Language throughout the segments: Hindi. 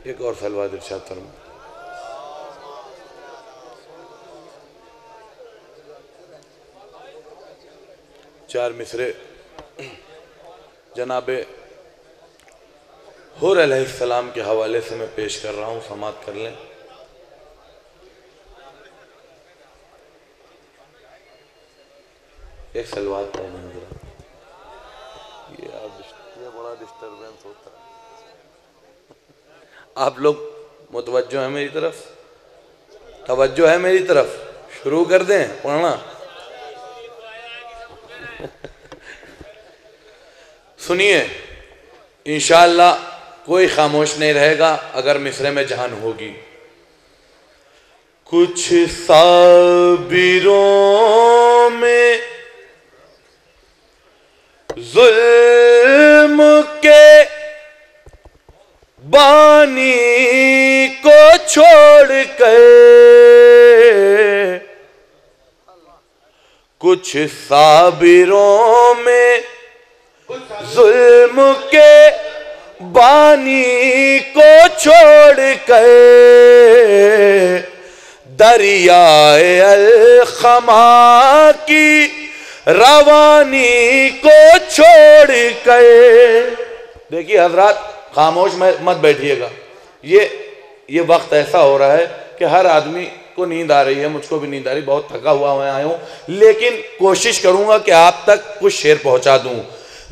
एक और सलवात इरशाद फरमा चार मिसरे जनाब हुर अलैहिस्सलाम के हवाले से मैं पेश कर रहा हूँ समात कर लें। एक सलवार पढ़ना ये आप ये बड़ा डिस्टरबेंस होता है। आप लोग मुतवजो है मेरी तरफ़? तवज्जो है मेरी तरफ़? शुरू कर दें, पढ़ना। सुनिए, इंशाल्लाह कोई खामोश नहीं रहेगा अगर मिसरे में जान होगी। कुछ साबिरों में छोड़ कर कुछ साबिरों में जुल्म के बानी को छोड़ कर दरियाए अलखमा की रवानी को छोड़ कर देखिए हजरात, खामोश मत बैठिएगा। ये ये वक्त ऐसा हो रहा है कि हर आदमी को नींद आ रही है, मुझको भी नींद आ रही, बहुत थका हुआ मैं आया हूँ। लेकिन कोशिश करूँगा कि आप तक कुछ शेर पहुँचा दूँ।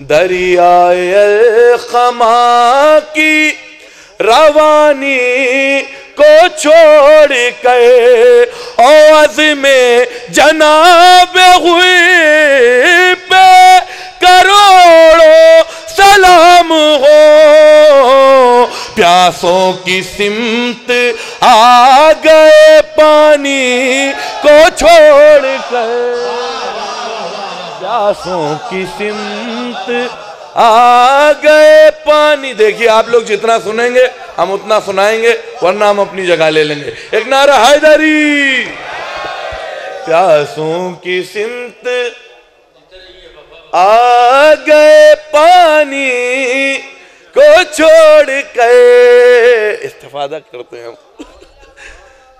दरियाए खमा की रवानी को छोड़ के औज में जनाब हुई पे करोड़ों सलाम हो। प्यासों की सिमत आ गए पानी को छोड़ कर प्यासों की सिमत आ गए पानी। देखिए, आप लोग जितना सुनेंगे, हम उतना सुनाएँगे, वरना हम अपनी जगह ले लेंगे। एक नारा हैदरी। प्यासों की सिमत आ गए पानी को छोड़ कर इस्तेफादा करते हैं हम।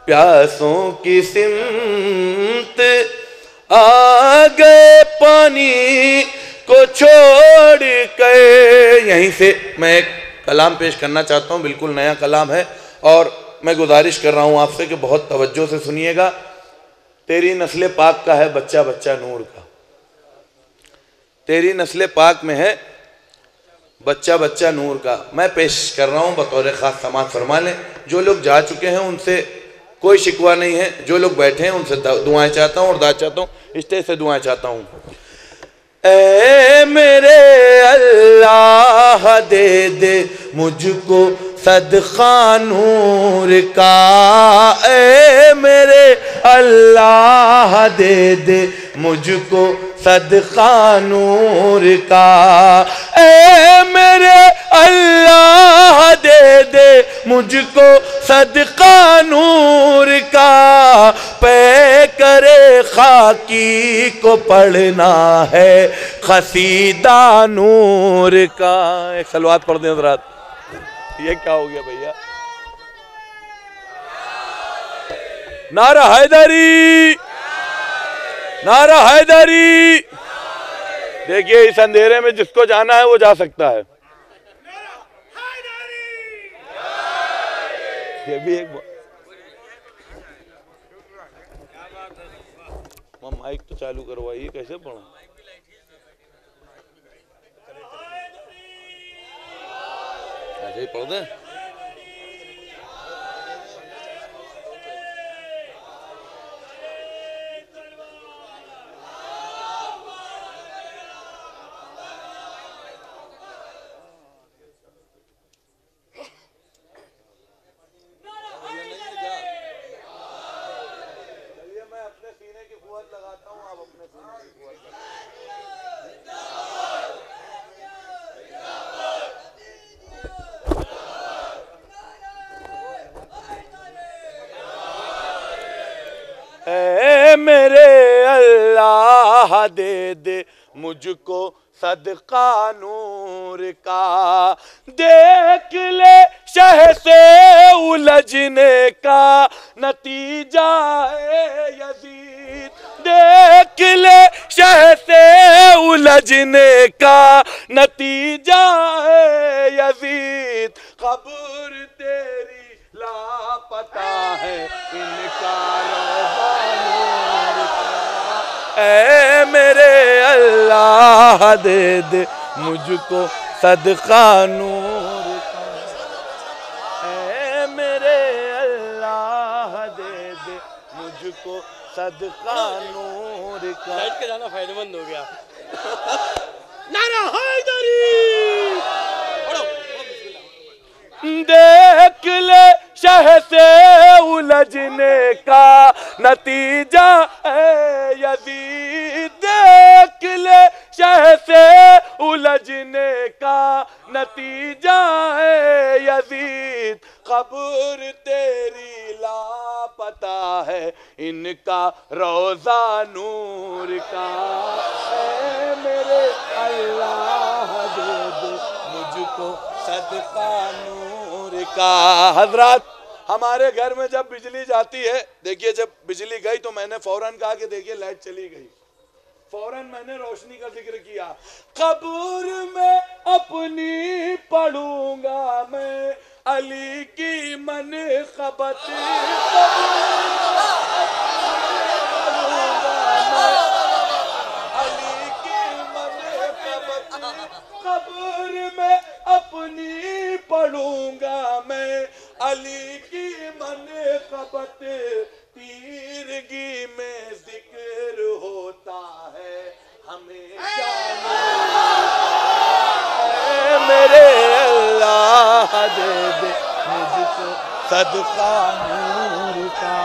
प्यासों की सिमत आ गए पानी को छोड़ कर यहीं से मैं एक कलाम पेश करना चाहता हूँ, बिल्कुल नया कलाम है। और मैं गुजारिश कर रहा हूँ आपसे कि बहुत तवज्जो से सुनिएगा। तेरी नस्ल पाक का है बच्चा बच्चा नूर का। तेरी नस्ल पाक में है बच्चा बच्चा नूर का। मैं पेश कर रहा हूँ, बतौर ख़ास समाज फरमा लें। जो लोग जा चुके हैं, उनसे कोई शिकवा नहीं है। जो लोग बैठे हैं, उनसे दुआएँ चाहता हूँ और दाद चाहता हूँ। स्टेज से दुआएँ चाहता हूँ। ए मेरे अल्लाह, दे दे मुझको सदका नूर का। ए मेरे अल्लाह, दे दे मुझको सदका नूर का। ए मेरे अल्लाह दे दे मुझको सदका नूर का। पे करे खाकी को पढ़ना है खसीदा नूर का। एक सलवात पढ़ दें रात ये क्या हो गया भैया? नारा हैदरी। नारा हैदरी। देखिए, इस अंधेरे में जिसको जाना है, वो जा सकता है। ये भी एक माइक तो चालू करवाइए, कैसे पढ़ू? ही पढ़ दें? मेरे अल्लाह, दे दे मुझको सदका नूर का। देख ले शह से उलझने का नतीजा है यजीद। देख ले शह से उलझने का नतीजा है यजीद। खबर तेरी लापता है इनका ए मेरे अल्लाह दे दे मुझको सदका नूर ए मेरे अल्लाह दे दे मुझको सदका नूर का। जाना फ़ायदेमंद हो गया। नारा हैदरी उलझने का नतीजा है। यदि देख ले शह से उलझने का नतीजा है। यजीद खबर तेरी लापता है, इनका रोजा नूर का है। मेरे अल्लाह दे दे, मुझको सदका नूर का। हज़रत हमारे घर में जब बिजली जाती है, देखिए जब बिजली गई तो मैंने फ़ौरन कहा कि देखिए लाइट चली गई। फ़ौरन मैंने रोशनी का ज़िक्र किया। कबूर में अपनी पढ़ूँगा मैं, अली की मन खबत दे दे मुझको सदका नूर का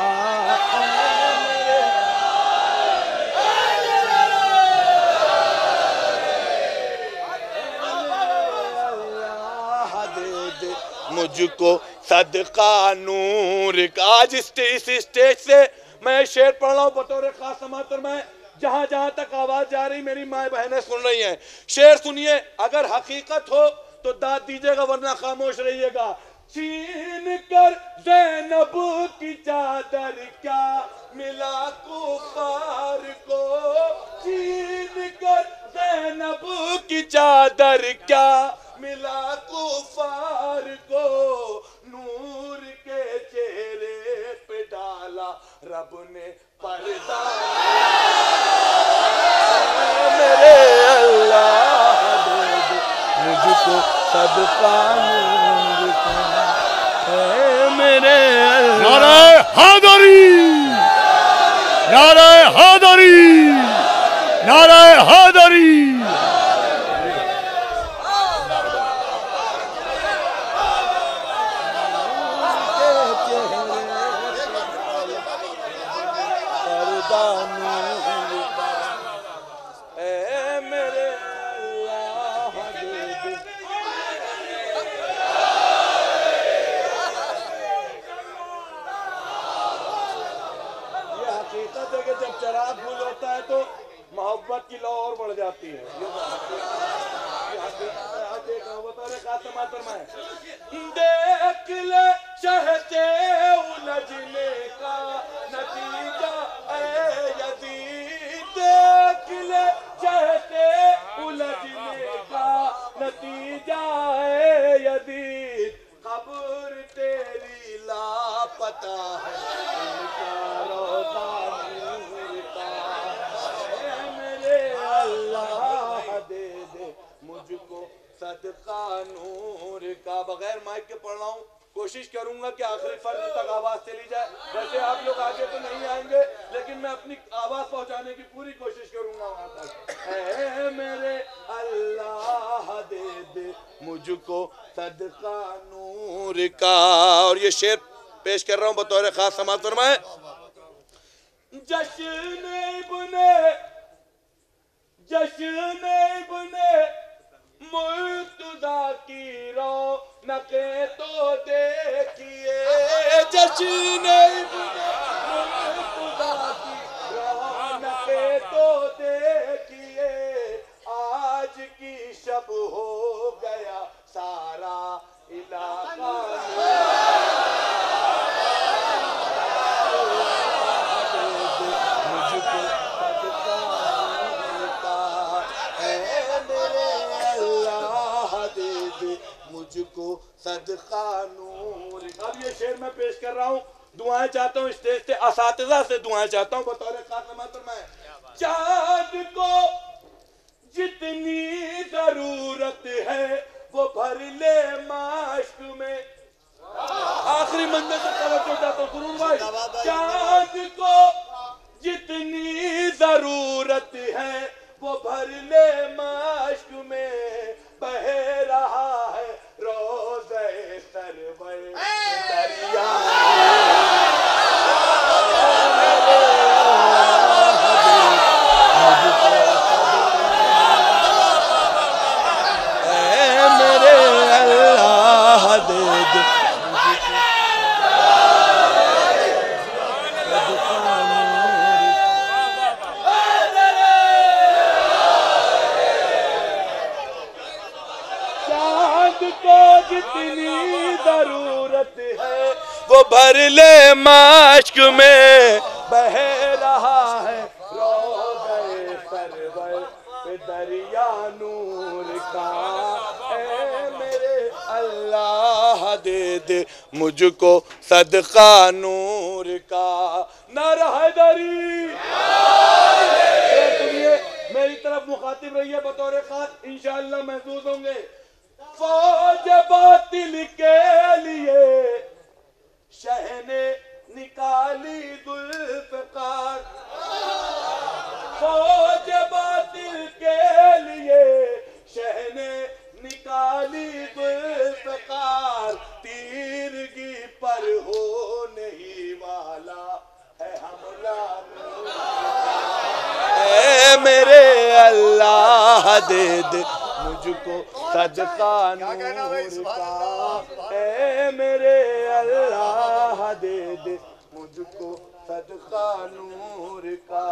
मुझको सदका नूर का आज इस इस स्टेज से मैं शेर पढ़ रहा हूँ बतौर खास समातर में जहाँ जहाँ तक आवाज़ जा रही मेरी माए बहनें सुन रही हैं शेर सुनिए अगर हकीकत हो तो दाद दीजिएगा, वरना खामोश रहिएगा। छीन कर जैनब की चादर क्या मिला कुफार को? छीन कर जैनब की चादर क्या मिला कुफार को? नूर के चेहरे पे डाला रब ने पर्दा। मुझको सदका मेरे नारे हादरी। नारे नारे नारा हैदरी। करूँगा कि आखिरी फ़र्ज़ तक आवाज़ चली जाए। वैसे आप लोग आगे तो नहीं आएँगे, लेकिन मैं अपनी आवाज़ पहुँचाने की पूरी कोशिश करूँगा वहाँ तक मेरे अल्लाह दे दे मुझको सदका नूर का। और ये शेर पेश कर रहा हूँ, बतौर खास समाज फरमाए। जश्न बुने जश्न बुने मुर्तदा की नके तो देखिए जशीन खुदा की नके तो देखिए, आज की शब हो गया सारा इलाका। मुझको सदका नूर। अब ये शेर मैं पेश कर रहा हूँ। दुआएँ चाहता हूँ स्टेज से असातिजा से दुआएँ चाहता हूँ। बतौर खास मैं। चाँद को जितनी ज़रूरत है वो भर ले माश्क में। आखिरी मंजिल से तवज्जो चाहता हूँ गुरु भाई चाँद को जितनी ज़रूरत है वो भर ले माश्क में। बह रहा है रोज सरवर दरिया ऐ मेरे अल्लाह दे दे चाँद को जितनी ज़रूरत है। वो भर ले माश्क में। बह रहा है रोज़े सरवर पे दरिया नूर का। मेरे अल्लाह दे दे मुझको सदका नूर का। नारा हैदरी सुनिए मेरी तरफ़ मुखातिब रहिए बतौर खास इंशाअल्लाह महसूस होंगे। फौज बातिल के लिए। शहने निकाली जुल्फकार। फौज बातिल के लिए शहने निकाली जुल्फकार। तीरगी पर हो नहीं वाला है हमला। मेरे अल्लाह, दे दे मुझको सदका नूर का। ऐ मेरे अल्लाह दे दे। मुझको सदका नूर का।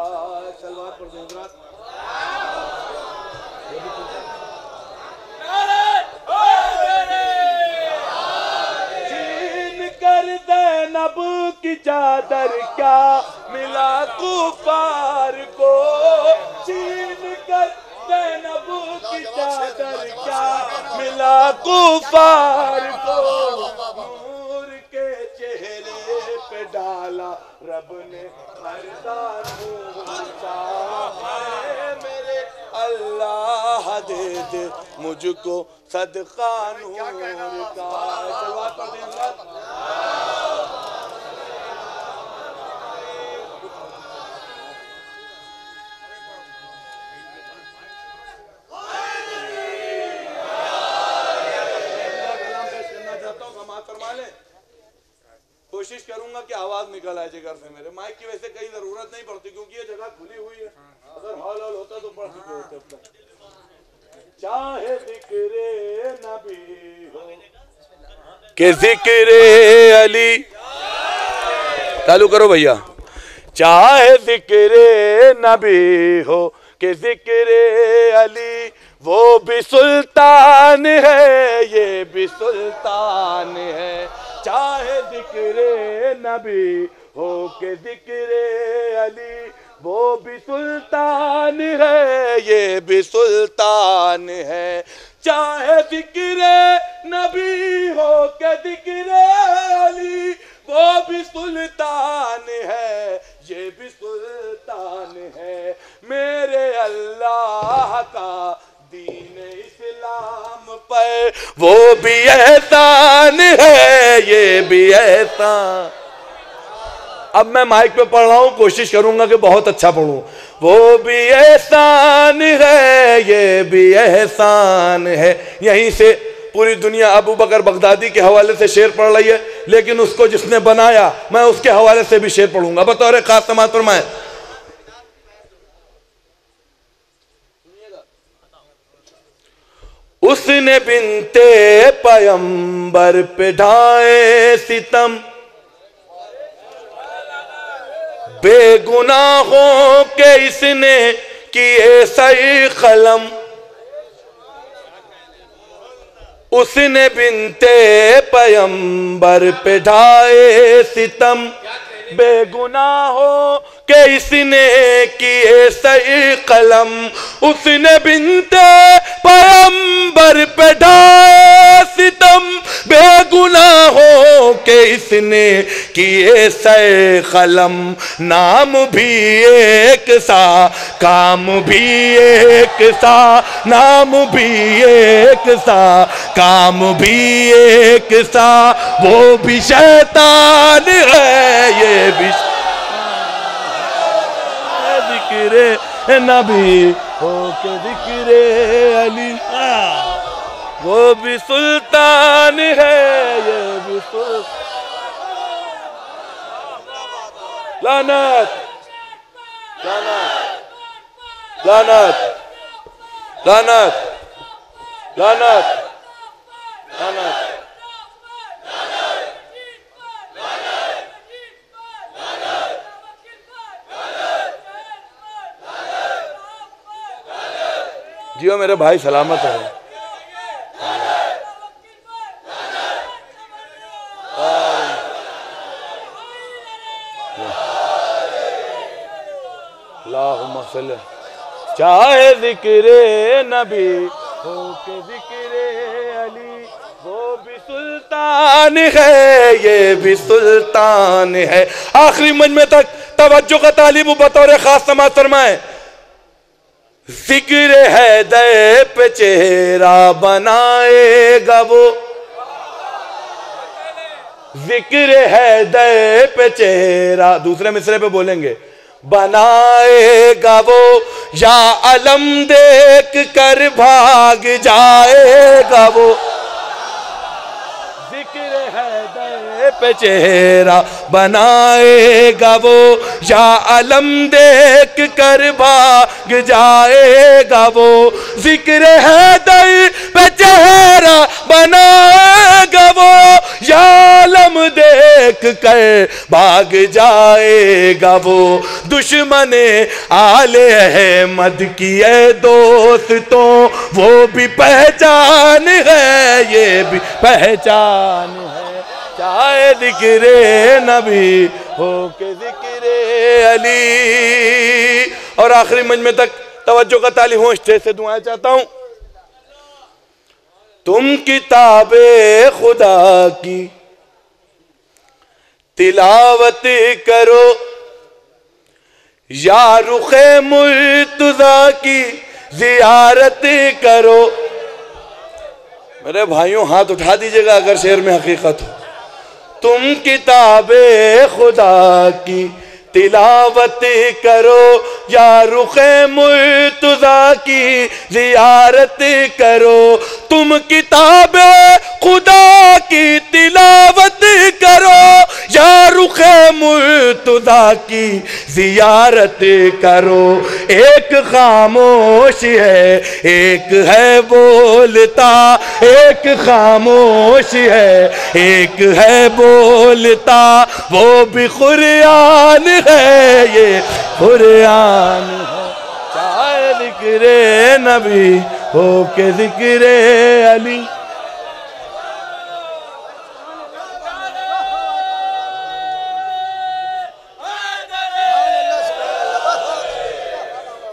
सलवार पर हजरात। कर की चादर क्या मिला कुफार को? चीन कर दैनब की चादर क्या मिला कुफार को? नूर के चेहरे पे डाला रब ने मेरे अल्लाह दे दे मुझको सदका नूर का। करूँगा कि आवाज़ निकल आए जिगर से मेरे। माइक की वैसे कहीं ज़रूरत नहीं पड़ती, क्योंकि ये जगह खुली हुई है। अगर हॉल हॉल होता तो पढ़ चुके होते चाहे जिक्रे नबी हो। के जिक्रे अली। चालू करो भैया। चाहे जिक्रे नबी हो, के जिक्रे अली, वो भी सुल्तान है, ये भी सुल्तान है। जिक्रे नबी हो के जिक्रे अली, वो भी सुल्तान है, ये भी सुल्तान है। चाहे जिक्रे नबी हो के जिक्रे अली, वो भी सुल्तान है, ये भी सुल्तान है। मेरे अल्लाह का दीन इस्लाम पर, वो भी एहसान है, ये भी एहसान अब मैं माइक पे पढ़ रहा हूँ, कोशिश करूँगा कि बहुत अच्छा पढ़ूं। वो भी एहसान है, ये भी एहसान है। यहीं से पूरी दुनिया अबू बकर बगदादी के हवाले से शेर पढ़ रही है, लेकिन उसको जिसने बनाया, मैं उसके हवाले से भी शेर पढ़ूँगा। बतौर खास समाज फरमाए। उसने बिनते पयंबर पे ढाए सितम। बेगुनाहों के इसने किए सही कलम। उसने बिनते पयंबर पे ढाए सितम। बेगुनाहों के इसने किए सही कलम। उसने बिनते पयंबर पे ढाए सितम। बेगुनाहों के इसने किए सही कलम। नाम भी एक सा, काम भी एक सा, नाम भी एक सा, काम भी एक सा। वो भी शैतान नबी हो के ज़िक्र अली। वो भी सुल्तान है, ये भी सुल्तान। लानत। लानत। लानत। लानत। लानत। लानत। जियो मेरे भाई सलामत है। चाहे ज़िक्र नबी हो के ज़िक्र अली, वो भी सुल्तान है, ये भी सुल्तान है। आखिरी मजमे तक तवज्जो का तालिब बतौर खास समाज फरमाए। ज़िक्र है दे पे चेहरा बनाएगा वो। ज़िक्र है दे पे चेहरा, दूसरे मिसरे पे बोलेंगे, बनाएगा वो। या अलम देख कर भाग जाएगा वो ज़िक्र है दे पे चेहरा बनाएगा वो। या अलम देख कर भाग जाएगा वो। ज़िक्र है दे पे चेहरा बनाएगा वो। या देख कर भाग जाएगा वो। दुश्मन आले है मद किए दोस्तों, वो भी पहचान है, ये भी पहचान है। चाहे दिक्रे नबी हो के दिक्रे अली। और आखिरी मजमे तक तवज्जो का ताली हूँ स्टेज से दुआएँ चाहता हूँ। तुम किताबे खुदा की तिलावत करो, या रुखे मुर्तजा की जियारत करो। मेरे भाइयों, हाथ उठा दीजिएगा अगर शेर में हकीकत हो। तुम किताब खुदा की तिलावत करो, या रुखे मुर्तजा की जियारत करो। तुम किताब खुदा की तिलावत मुर्तजा की जियारत करो। एक खामोश है, एक है बोलता। एक खामोश है, एक है बोलता। वो भी खुरियान है, ये कुरान है। चाहे ज़िक्र नबी हो के ज़िक्र अली।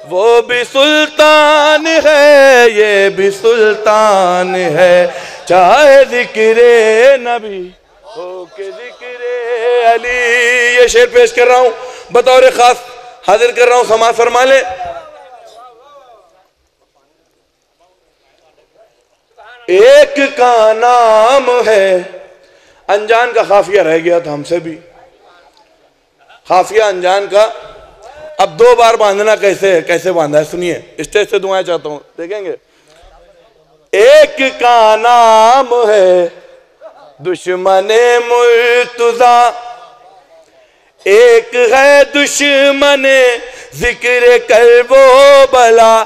वो भी सुल्तान है, ये भी सुल्तान है। चाहे ज़िक्र नबी हो के ज़िक्र अली, ये शेर पेश कर रहा हूँ, बतौर खास हाजिर कर रहा हूँ, समाज फरमा ले। एक का नाम है अनजान का खाफिया रह गया था हमसे भी। खाफिया अनजान का अब दो बार बांधना कैसे है? कैसे बांधा है? सुनिए। स्टेज से दुआएँ चाहता हूँ। देखेंगे। एक का नाम है दुश्मन मुर्तुजा। एक है दुश्मन ज़िक्र कर वो बला।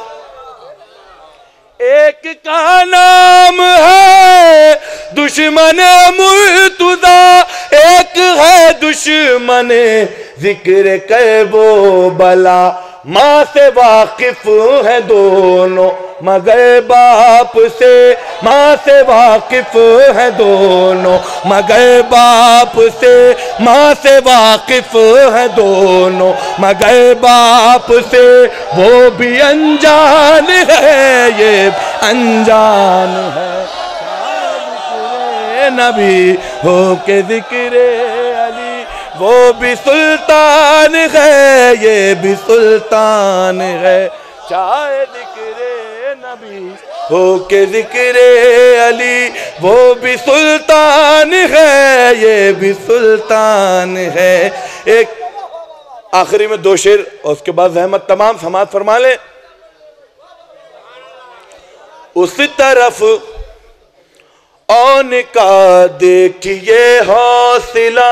एक का नाम है दुश्मन मुर्तुदा एक है दुश्मन ज़िक्र कर वो बला। माँ से वाकिफ है दोनों, मगर बाप से, माँ से वाकिफ है दोनों, मगर बाप से, माँ से वाकिफ है दोनों, मगर बाप से, वो भी अनजान है, ये अनजान है। नबी हो के ज़िक्र वो भी सुल्तान है, ये भी सुल्तान है। चाहे ज़िक्र नबी हो के ज़िक्र अली, वो भी सुल्तान है, ये भी सुल्तान है। एक आखिरी में दो शेर उसके बाद जहमत तमाम समाज फरमा ले। उस तरफ़ औन का देखिए हौसला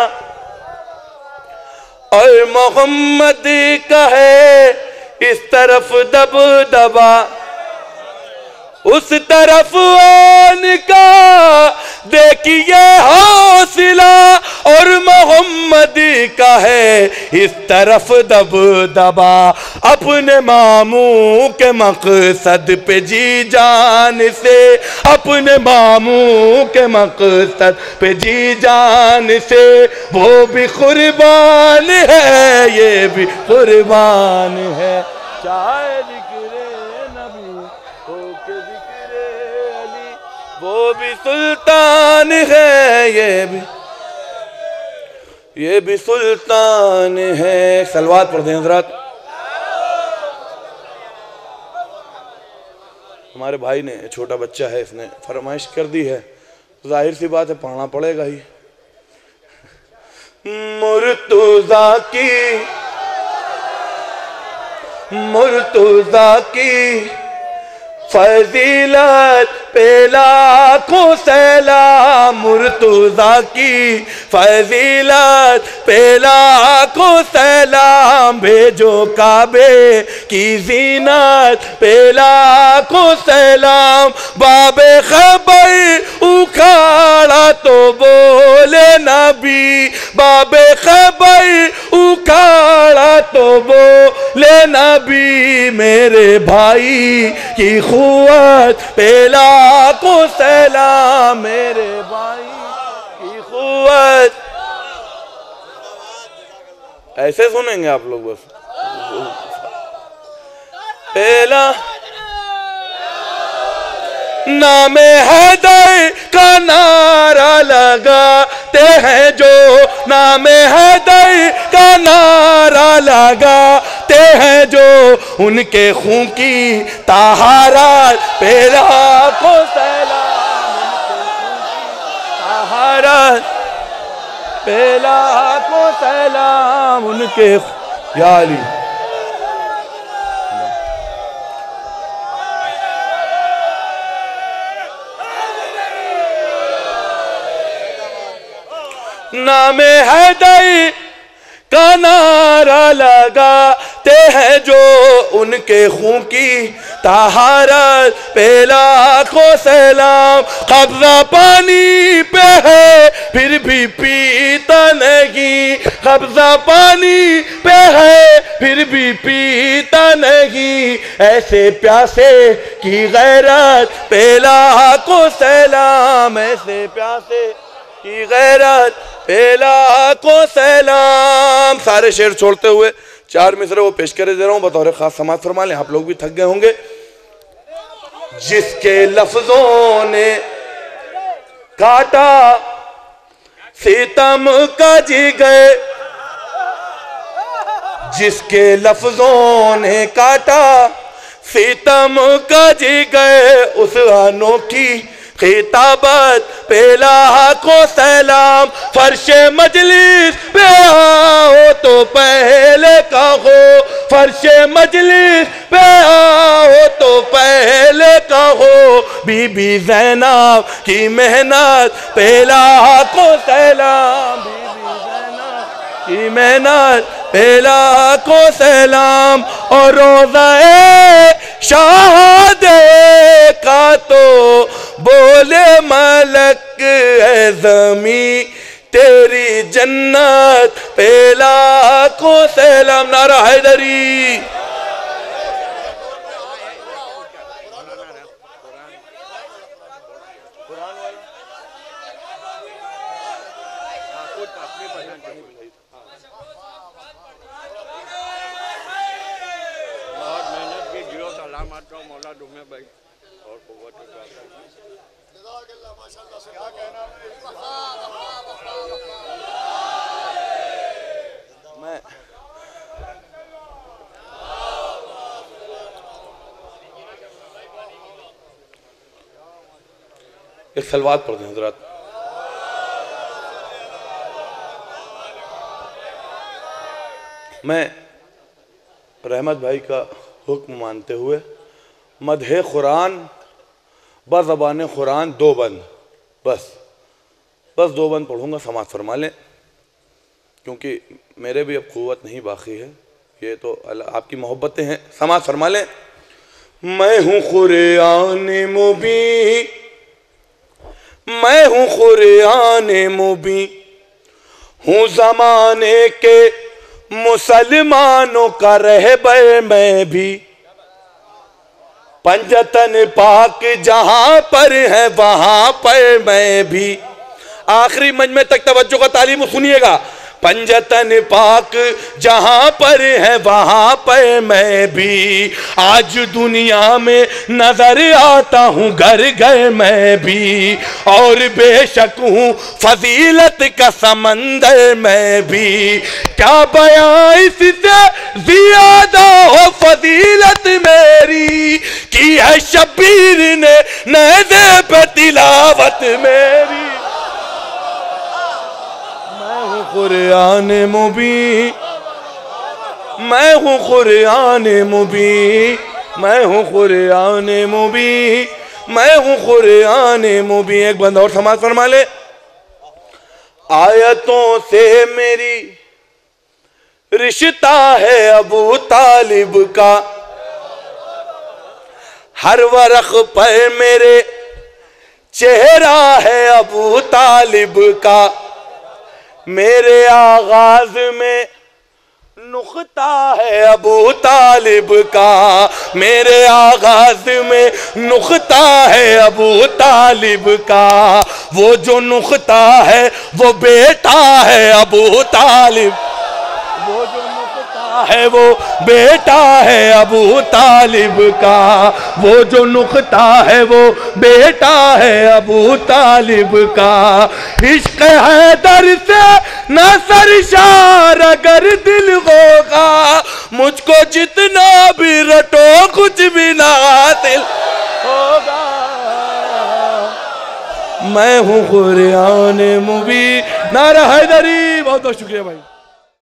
और मोहम्मद का है इस तरफ़ दब दबा उस तरफ़ आन का देखिए हौसला और मोहम्मद का है इस तरफ़ दब दबा, अपने मामू के मकसद पे जी जान से, अपने मामू के मकसद पे जी जान से, वो भी कुर्बान है, ये भी कुर्बान है, चाहे नबी हो के अली वो भी सुल्तान है, ये भी। ये भी सुल्तान है। सलवार पढ़ दें हजरात। हमारे भाई ने, छोटा बच्चा है, इसने फरमाइश कर दी है। ज़ाहिर सी बात है पढ़ना पड़ेगा ही। मुर्तुजा की मुर्तुजा की फजीलत पे लाखों सैलाम मुर्तुजा की फजीलत। पे लाखों सैलाम भेजो काबे की जीनत। पे लाखों सैलाम बाबे खबर उखाड़ा तो बोले नबी। बाबे खबर उखाड़ा तो बोले नबी। मेरे भाई की खुवत, पेला को सलाम मेरे भाई की खुवत। ऐसे सुनेंगे आप लोग बस। पहला नाम हैदर का नारा लगाते हैं जो नाम हैदर का नारा लगाते हैं जो उनके खून की तहारत पेरा को सलाम तहारत उनके या अली नाम हैदर का नारा लगाते हैं जो उनके खून की तहारत पेला को सलाम कब्जा पानी पे है, फिर भी पीता नहीं। कब्जा पानी पे है, फिर भी पीता नहीं। ऐसे प्यासे की गैरत पेला को सलाम ऐसे प्यासे की गैरत पेला को सलाम। सारे शेर छोड़ते हुए चार मिसरे वो पेश करे दे रहा हूँ, बतौर खास समाज फरमा लें, आप लोग भी थक गए होंगे। जिसके लफ्जों ने काटा, सीतम का जी गए। जिसके लफ्जों ने काटा, सीतम का जी गए। उस अनोखी खिताबत पेला को सलाम, फर्श मजलिस पे आओ तो पहले कहो, फर्श मजलिस पे आओ तो पहले कहो, बीबी जैनब की मेहनत पेला को सलाम, बीबी जैनब की मेहनत पेला को सलाम, और रोजाए शाहद का तो बोले मलक है जमी तेरी जन्नत पेला को सलाम नारा हैदरी कुरान वाला हाँ कुछ अपनी पसंद की बहुत मेहनत की जियो सलामत रहो मौला दुमे भाई और कुव्वत अता करे। मैं एक सलवात पढ़ दें हजरात। मैं रहमत भाई का हुक्म मानते हुए मदह कुरान, बज़बान कुरान दो बंद, बस। बस दो बंद पढ़ूँगा, समाज फरमा लें। क्योंकि मेरे भी अब क़ुव्वत नहीं बाकी है। ये तो आपकी मोहब्बतें हैं, समाज फरमा लें। मैं हूँ कुरान मुबी मैं हूँ कुरान मुबी हूँ जमाने के मुसलमानों का रह मैं भी। पंजतन पाक जहाँ पर है, वहाँ पर मैं भी। आखिरी मजमे तक तवज्जो का तालीम सुनिएगा। पंजतन पाक, जहाँ पर है, वहाँ पर मैं भी। आज दुनिया में नज़र आता हूँ, घर घर मैं भी। और बेशक हूँ, फजीलत का समंदर मैं भी। क्या बया इससे ज़्यादा हो, फजीलत मेरी? की है शबीर ने नैदे पे तिलावत मेरी। कुरान मुबी मैं हूँ कुरान मुबी मैं हूँ कुरान मुबी मैं हूँ कुरान मुबी एक बंद और समाज फरमा ले। आयतों से मेरी रिश्ता है अबू तालिब का। हर वरख पर मेरे चेहरा है अबू तालिब का। मेरे आगाज़ में नुकता है अबू तालिब का। मेरे आगाज़ में नुकता है अबू तालिब का। वो जो नुकता है, वो बेटा है अबू तालिब है वो बेटा है अबू तालिब का। वो जो नुकता है वो बेटा है अबू तालिब का। इश्क है दर से न सरशार अगर दिल होगा, मुझको जितना भी रटो कुछ भी ना दिल होगा। मैं हूँ कुरान मुबी नारा हैदरी, बहुत बहुत शुक्रिया भाई।